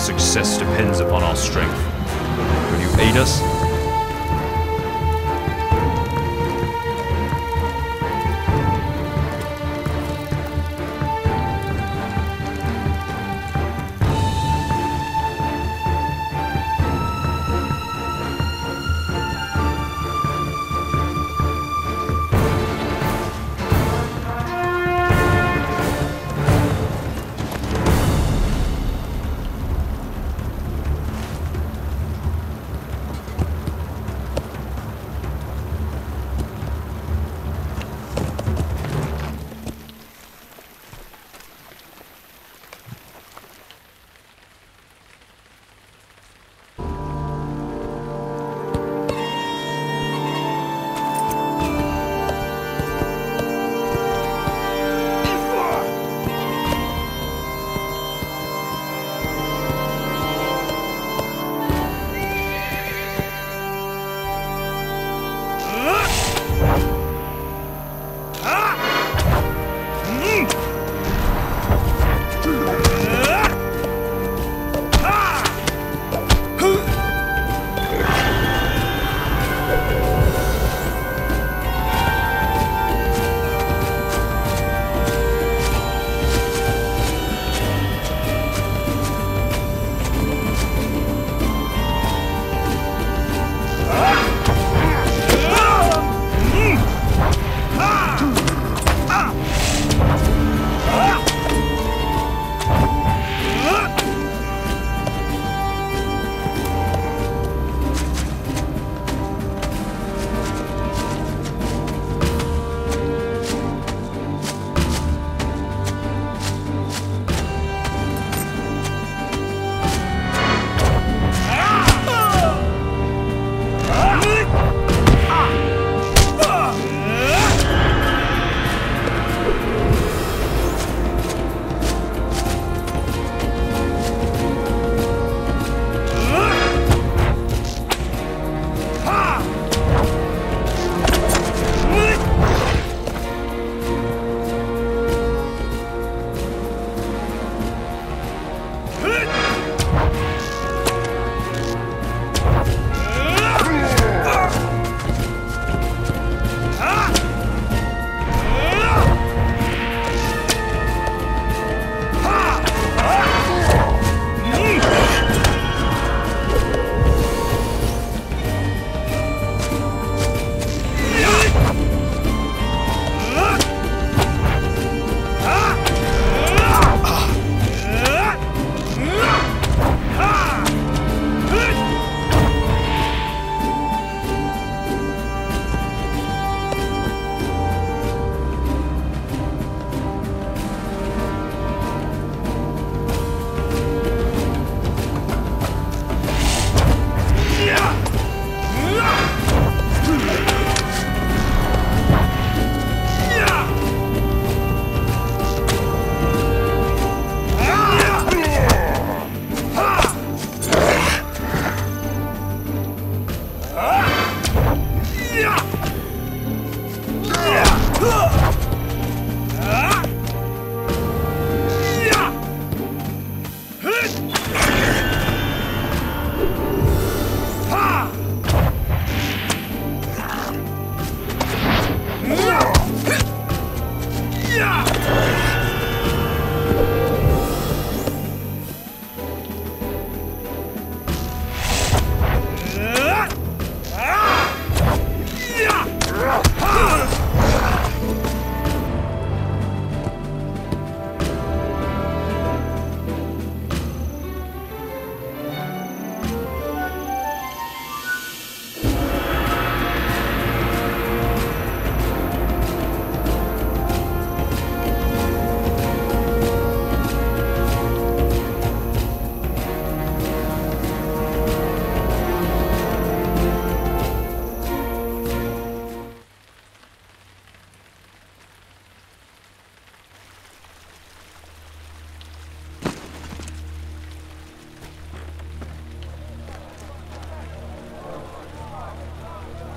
Success depends upon our strength. Will you aid us?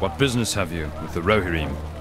What business have you with the Rohirrim?